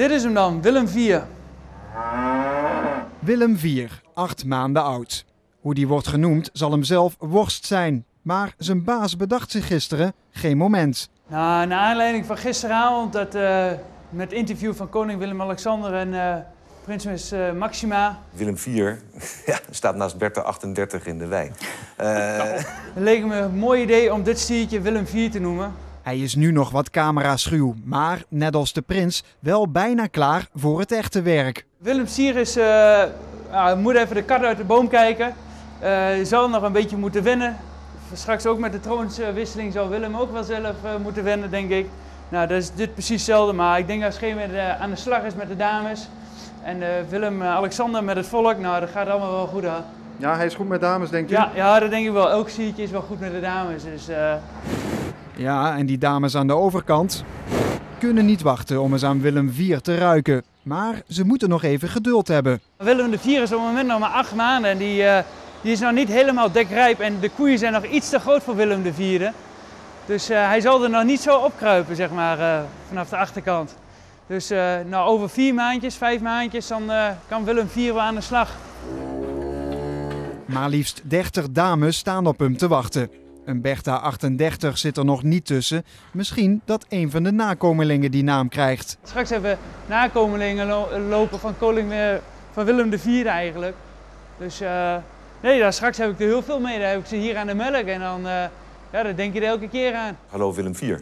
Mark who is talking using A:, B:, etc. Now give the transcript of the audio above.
A: Dit is hem dan, Willem 4.
B: Willem 4, acht maanden oud. Hoe die wordt genoemd zal hem zelf worst zijn. Maar zijn baas bedacht zich gisteren geen moment.
A: Nou, naar aanleiding van gisteravond, dat, uh, met interview van koning Willem-Alexander en uh, prinses uh, Maxima.
C: Willem 4 ja, staat naast Bertha 38 in de wei.
A: Het leek me een mooi idee om dit stiertje Willem 4 te noemen.
B: Hij is nu nog wat camera-schuw, maar net als de prins wel bijna klaar voor het echte werk.
A: Willem Sier is, uh, uh, moet even de kat uit de boom kijken. Uh, zal nog een beetje moeten wennen. Straks ook met de troonswisseling zal Willem ook wel zelf moeten wennen, denk ik. Nou, dat is dit precies hetzelfde, maar ik denk als geen moment aan de slag is met de dames. En Willem-Alexander met het volk, nou, dat gaat allemaal wel goed aan.
D: Ja, hij is goed met dames, denk je?
A: Ja, ja dat denk ik wel. Elk siertje is wel goed met de dames. Dus,
B: ja, en die dames aan de overkant kunnen niet wachten om eens aan Willem IV te ruiken. Maar ze moeten nog even geduld hebben.
A: Willem IV is op het moment nog maar acht maanden en die, uh, die is nog niet helemaal dekrijp. En de koeien zijn nog iets te groot voor Willem IV. Dus uh, hij zal er nog niet zo opkruipen, zeg maar, uh, vanaf de achterkant. Dus nou, over vier maandjes, vijf maandjes, dan kan Willem IV wel aan de slag.
B: Maar liefst 30 dames staan op hem te wachten. Een Bertha 38 zit er nog niet tussen. Misschien dat een van de nakomelingen die naam krijgt.
A: Straks hebben we nakomelingen lopen van, koning, van Willem IV eigenlijk. Dus uh, nee, daar straks heb ik er heel veel mee. Dan heb ik ze hier aan de melk en dan, uh, ja, dan denk je er elke keer aan.
C: Hallo Willem IV.